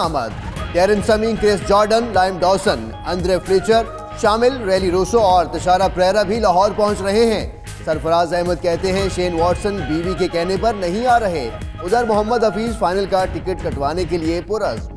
آمد کیرن سمین Chris Jordan, Liam Dawson Andre Fletcher, شامل، ریلی روسو اور تشارہ پریرہ بھی لاہور پہنچ رہے ہیں۔ سرفراز احمد کہتے ہیں، شین واٹسن بیوی کے کہنے پر نہیں آ رہے۔ ادھر محمد حفیظ فائنل کا ٹکٹ کٹوانے کے لیے پورز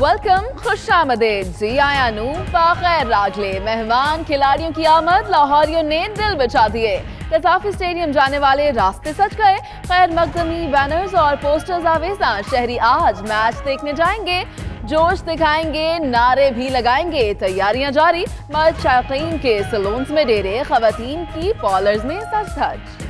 ویلکم خوش آمدید جی آیا نو باخیر راگلے مہمان کھلاڑیوں کی آمد لاہوریوں نے دل بچا دیئے قذافی سٹیڈیم جانے والے راستے سچ گئے خیر مقدمی بینرز اور پوسٹرز آویزہ شہری آج میچ دیکھنے جائیں گے جوش دکھائیں گے نعرے بھی لگائیں گے تیاریاں جاری مرد شاقین کے سلونز میں ڈیرے خواتین کی پالرز میں سچ دھج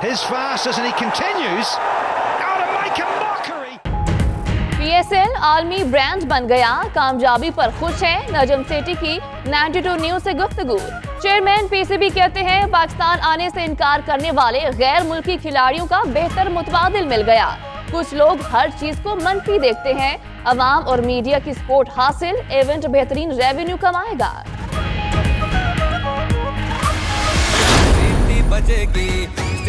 his fastest, and he continues. Now to make a mockery. P S L عالمی برانڈ بن گیا کامیابی پر خوش ہیں نجم سیٹی کی 92 نیوز سے گفتگو چیئرمین پی سی بی کہتے ہیں پاکستان آنے سے انکار کرنے والے غیر ملکی کھلاڑیوں کا بہتر متبادل مل گیا کچھ لوگ ہر چیز کو منفی دیکھتے ہیں عوام اور میڈیا کی سپورٹ حاصل ایونٹ بہترین ریونیو کمائے گا بجے گی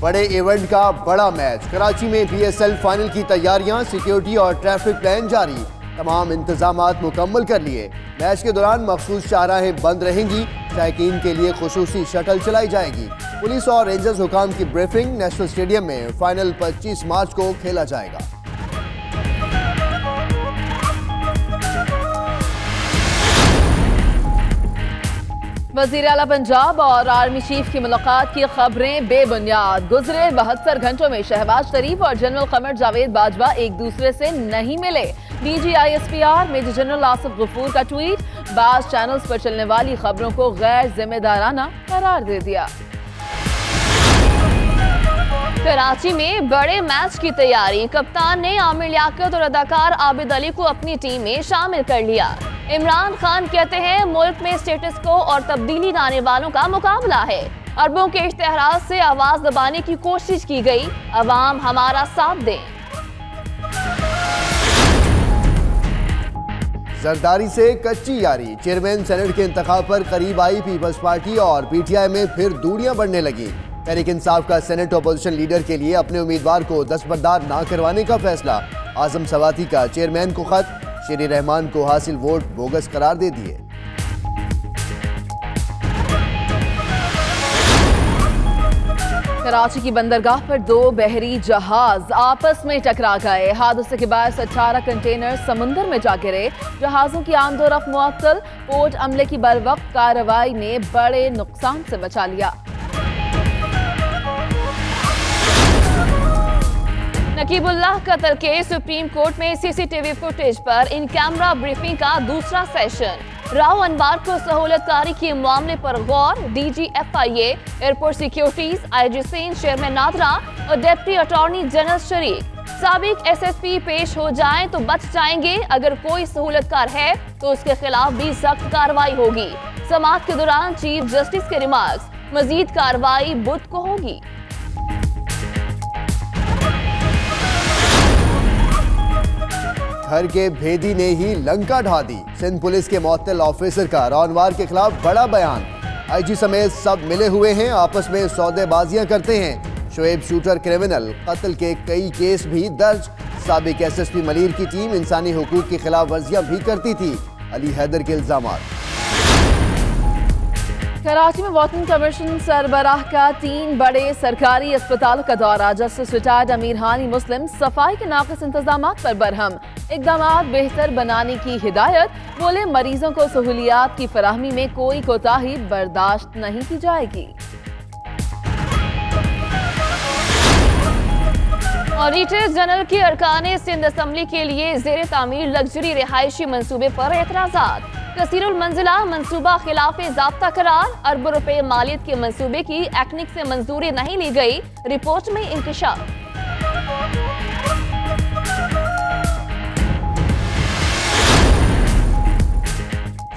بڑے ایونٹ کا بڑا میچ۔ کراچی میں بی ایس ایل فائنل کی تیاریاں، سیکیورٹی اور ٹریفک پلان جاری۔ تمام انتظامات مکمل کر لیے۔ میچ کے دوران مخصوص شاہراہیں بند رہیں گی۔ شائقین کے لیے خصوصی شٹل چلائی جائے گی۔ پولیس اور رینجرز حکام کی بریفنگ۔ نیشنل اسٹیڈیم میں فائنل پچیس مارچ کو کھیلا جائے گا۔ وزیر اعلیٰ پنجاب اور آرمی چیف کی ملاقات کی خبریں بے بنیاد۔ گزرے بہتر گھنٹوں میں شہباز شریف اور جنرل قمر جاوید باجوا ایک دوسرے سے نہیں ملے۔ D G I S P R major general Asif Ghafoor کا ٹویٹ، بعض چینلز پر چلنے والی خبروں کو غیر ذمہ دارانہ قرار دے دیا۔ کراچی میں بڑے میچ کی تیاری، کپتان نے عامر لیاقت اور اداکار عابد علی کو اپنی ٹیم میں شامل کر لیا۔ عمران خان کہتے ہیں ملک میں سٹیٹس کو اور تبدیلی لانے والوں کا مقابلہ ہے۔ اربوں کے اشتہارات سے آواز دبانے کی کوشش کی گئی۔ عوام ہمارا ساتھ دیں۔ زرداری سے کچی یاری۔ چیئرمین سینٹ کے انتخاب پر قریب آئی پیپلز پارٹی اور پی ٹی آئی میں پھر دوریاں بڑھنے لگی تحریک انصاف کا سینٹ اپوزیشن لیڈر کے لیے اپنے امیدوار کو دست بردار نہ کروانے کا فیصلہ۔ آزم سواتی کا چیئرمین کو خط۔ شیر رحمان کو حاصل ووٹ بوگس قرار دے دیئے کراچی کی بندرگاہ پر دو بحری جہاز آپس میں ٹکرا گئے۔ حادثے کے باعث اٹھارہ کنٹینر سمندر میں جا گرے۔ جہازوں کی آمد و رفت معطل۔ پورٹ عملے کی بروقت کارروائی نے بڑے نقصان سے بچا لیا۔ نقیب اللہ قتل کے سپریم کورٹ میں C C T V footage per in camera briefing کا دوسرا سیشن۔ راو انبار کو سہولت کاری کے معاملے پر غور، D G F I A airport securities, I G scene, chairman NADRA اور ڈیپٹی اٹارنی جنرل شریک سابق ایس ایس پی پیش ہو جائیں تو بچ جائیں گے۔ اگر کوئی سہولت کار ہے تو اس کے خلاف بھی سخت کاروائی ہوگی۔ سماعت کے دوران چیف جسٹس کے ریمارکس، مزید کاروائی بدھ کو ہوگی۔ گھر کے بھیدی نے ہی لنکا ڈھا دی۔ سندھ پولیس کے معطل آفیسر کا رونوار کے خلاف بڑا بیان۔ آئی جی سمیت سب ملے ہوئے ہیں، آپس میں سودے بازیاں کرتے ہیں۔ شعیب شوٹر کریمنل قتل کے کئی کیس بھی درج۔ سابق ایس ایس پی ملیر کی ٹیم انسانی حقوق کی خلاف ورزیاں بھی کرتی تھی۔ علی حیدر کے الزامات۔ کراچی میں واتن کمیشن سربراہ کا تین بڑے سرکاری اسپتالوں کا دورہ، جسٹس ریٹائرڈ امیر ہانی مسلم صفائی کے ناقص انتظامات پر برہم۔ اقدامات بہتر بنانے کی ہدایت، بولے مریضوں کو سہولیات کی فراہمی میں کوئی کوتاہی برداشت نہیں کی جائے گی۔ آڈیٹر جنرل کی ارکان سندھ اسمبلی کے لیے زیر تعمیر لگژری رہائشی منصوبے پر اعتراضات۔ کثیر المنزلہ منصوبہ خلاف ضابطہ قرار ارب روپے مالیت کے منصوبے کی ایکنک سے منظوری نہیں لی گئی، رپورٹ میں انکشاف۔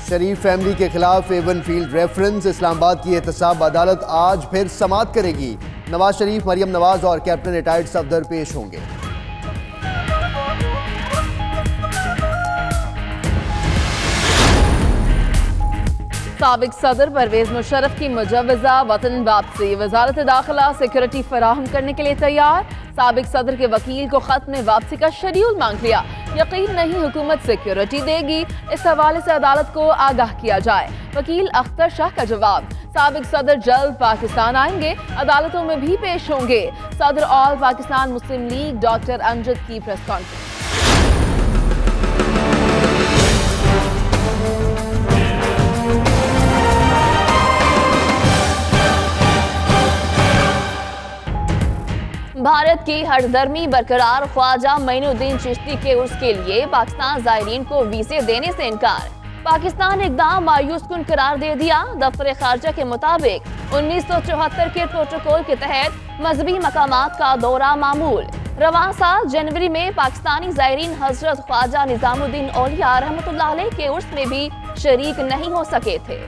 شریف فیملی کے خلاف ایون فیلڈ ریفرنس، اسلام آباد کی احتساب عدالت آج پھر سماعت کرے گی۔ نواز شریف، مریم نواز اور کیپٹن ریٹائرڈ صفدر پیش ہوں گے۔ سابق صدر پرویز مشرف کی مجوزہ وطن واپسی۔ وزارت داخلہ سیکورٹی فراہم کرنے کے لیے تیار۔ سابق صدر کے وکیل کو خط میں واپسی کا شیڈیول مانگ لیا۔ یقین نہیں حکومت سیکورٹی دے گی۔ اس حوالے سے عدالت کو آگاہ کیا جائے۔ وکیل اختر شاہ کا جواب۔ سابق صدر جلد پاکستان آئیں گے۔ عدالتوں میں بھی پیش ہوں گے۔ صدر آل پاکستان مسلم لیگ ڈاکٹر امجد کی پریس کانفرنس بھارت کی ہر درمی برقرار خواجہ معین الدین چشتی کے عرس کے لیے پاکستان زائرین کو ویزے دینے سے انکار۔ پاکستان اقدام مایوس کن قرار دے دیا۔ دفتر خارجہ کے مطابق انیس سو چوہتر کے پروٹوکول کے تحت مذہبی مقامات کا دورہ معمول۔ رواں سال جنوری میں پاکستانی زائرین حضرت خواجہ نظام الدین اولیاء رحمۃ اللہ علیہ کے عرس میں بھی شریک نہیں ہو سکے تھے۔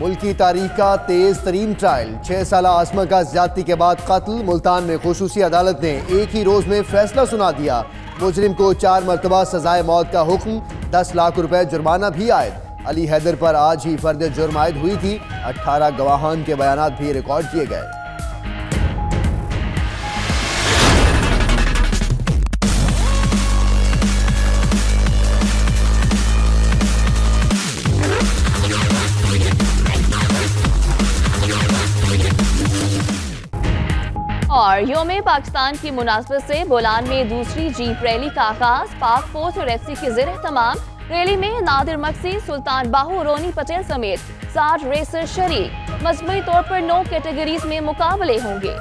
ملکی تاریخ کا تیز ترین ٹرائل، چھ سالہ آسمہ کا زیادتی کے بعد قتل، ملتان میں خصوصی عدالت نے ایک ہی روز میں فیصلہ سنا دیا۔ مجرم کو چار مرتبہ سزائے موت کا حکم، دس لاکھ روپے جرمانہ بھی عائد۔ علی حیدر پر آج ہی فرد جرم عائد ہوئی تھی۔ اٹھارہ گواہان کے بیانات بھی ریکارڈ کیے گئے۔ اور یوم پاکستان کی مناسبت سے بولان میں دوسری جیپ ریلی کا آغاز، پاک فورس اور ایف سی کے زیر اہتمام ریلی میں نادر مکسی، سلطان باہو، رونی پٹیل سمیت ساٹھ ریسر شریک۔ مجموعی طور پر نو کیٹیگریز میں مقابلے ہوں گے۔